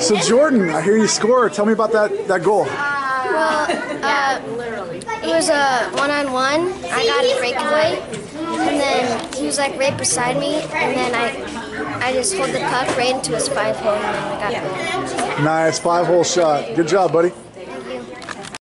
So Jordan, I hear you score. Tell me about that that goal. Well, uh, it was a one-on-one. I got a breakaway, and then he was like right beside me, and then I, I just pulled the puck right into his five hole, and I got it. Nice five hole shot. Good job, buddy.